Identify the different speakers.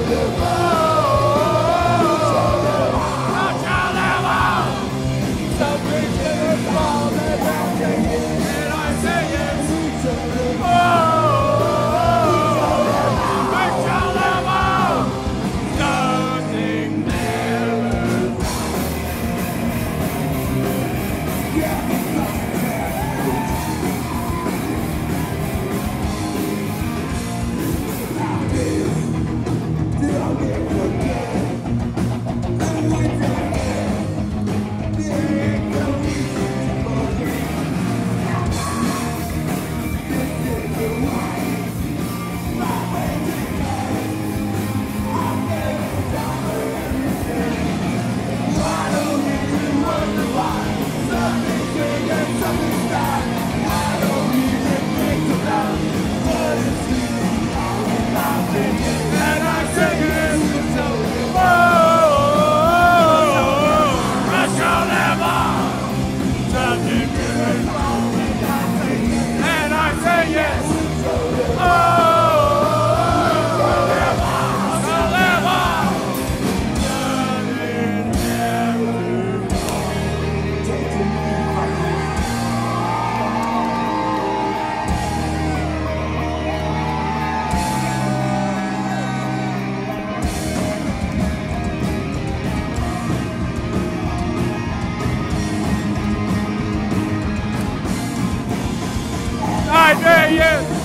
Speaker 1: goodbye. Yeah.